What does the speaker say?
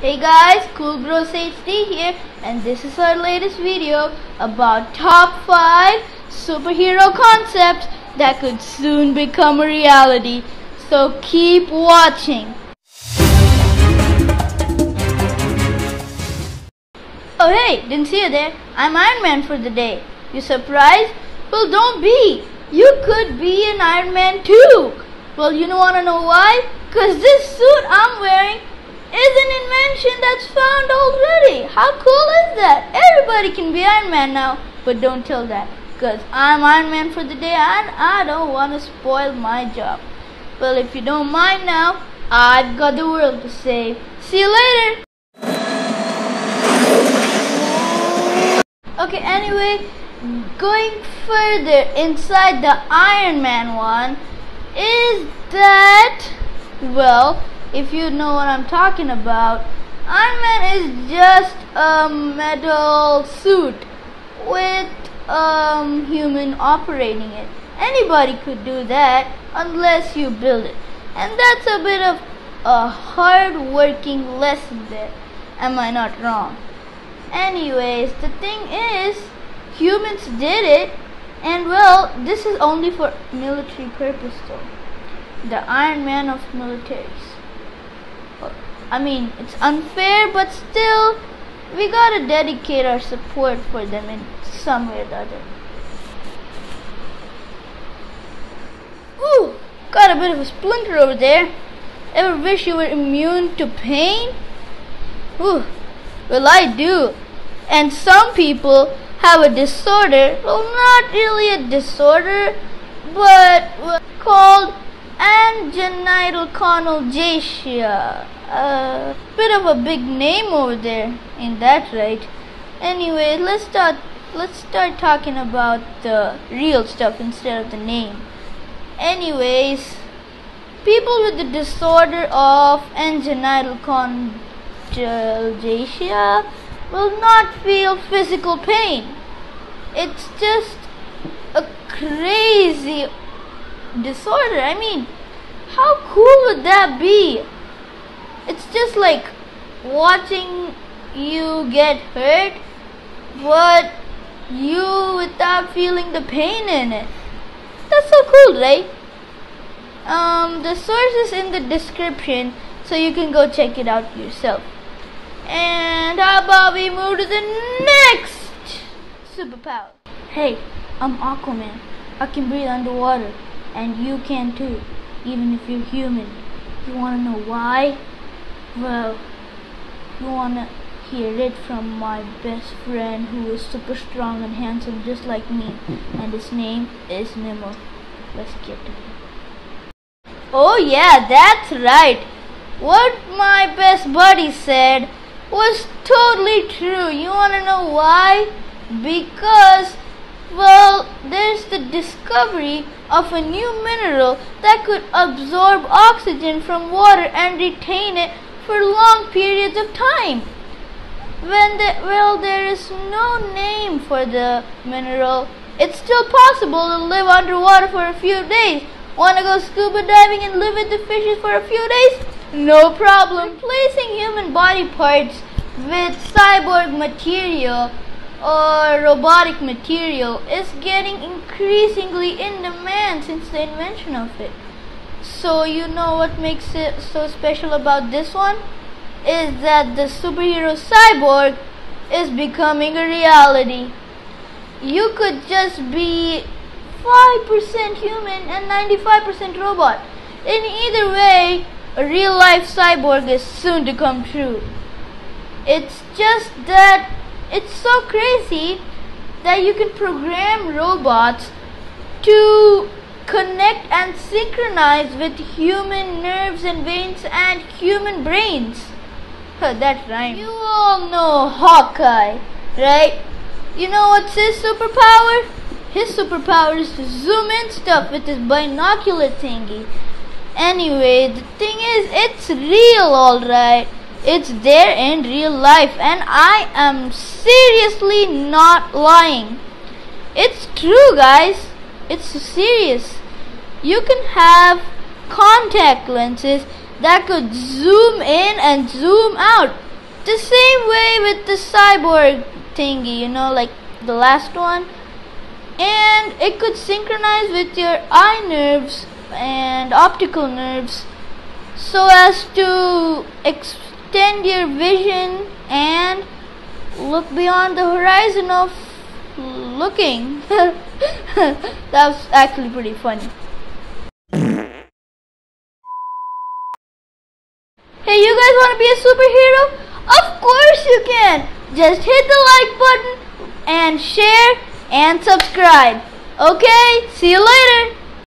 Hey guys, Cool Bros HD here, and this is our latest video about top 5 superhero concepts that could soon become a reality. So keep watching. Oh hey, didn't see you there. I'm Iron Man for the day. You surprised? Well, don't be. You could be an Iron Man too. Well, you don't wanna know why? Cause this suit I'm wearing is an invention that's found already. How cool is that? Everybody can be Iron Man now. But don't tell that. Cause I'm Iron Man for the day and I don't wanna spoil my job. Well, if you don't mind now, I've got the world to save. See you later. Okay, anyway, going further inside the Iron Man one is that, well, if you know what I'm talking about, Iron Man is just a metal suit with um human operating it. Anybody could do that unless you build it. And that's a bit of a hard working lesson there. Am I not wrong? Anyways, the thing is, humans did it, and well, this is only for military purpose though. The Iron Man of militaries. I mean, it's unfair, but still, we gotta dedicate our support for them in some way or the other. Ooh, got a bit of a splinter over there. Ever wish you were immune to pain? Ooh, well, I do. And some people have a disorder, well, not really a disorder, but called anginital conalgesia. A uh, bit of a big name over there in that, right? Anyway, let's start. Let's start talking about the real stuff instead of the name. Anyways, people with the disorder of anginital conalgesia will not feel physical pain. It's just a crazy disorder. I mean, how cool would that be? It's just like watching you get hurt, but you without feeling the pain in it. That's so cool, right? Um, the source is in the description, so you can go check it out yourself. And how about we move to the next superpower? Hey, I'm Aquaman. I can breathe underwater, and you can too, even if you're human. You wanna know why? Well, you wanna hear it from my best friend who is super strong and handsome just like me, and his name is Nemo. Let's get to it. Oh yeah, that's right. What my best buddy said was totally true. You wanna know why? Because well, discovery of a new mineral that could absorb oxygen from water and retain it for long periods of time. When the, well, there is no name for the mineral, it's still possible to live underwater for a few days. Want to go scuba diving and live with the fishes for a few days? No problem. Replacing human body parts with cyborg material or robotic material is getting increasingly in demand since the invention of it. So you know what makes it so special about this one? Is that the superhero cyborg is becoming a reality. You could just be 5% human and 95% robot. In either way, a real life cyborg is soon to come true. It's just that it's so crazy that you can program robots to connect and synchronize with human nerves and veins and human brains. that rhyme. You all know Hawkeye, right? You know what's his superpower? His superpower is to zoom in stuff with his binocular thingy. Anyway, the thing is, it's real, alright. It's there in real life, and I am seriously not lying. It's true, guys. It's serious you can have contact lenses that could zoom in and zoom out the same way with the cyborg thingy, you know, like the last one. And it could synchronize with your eye nerves and optical nerves so as to extend your vision and look beyond the horizon of looking. that was actually pretty funny. Hey, you guys want to be a superhero? Of course you can! Just hit the like button and share and subscribe. Okay, see you later!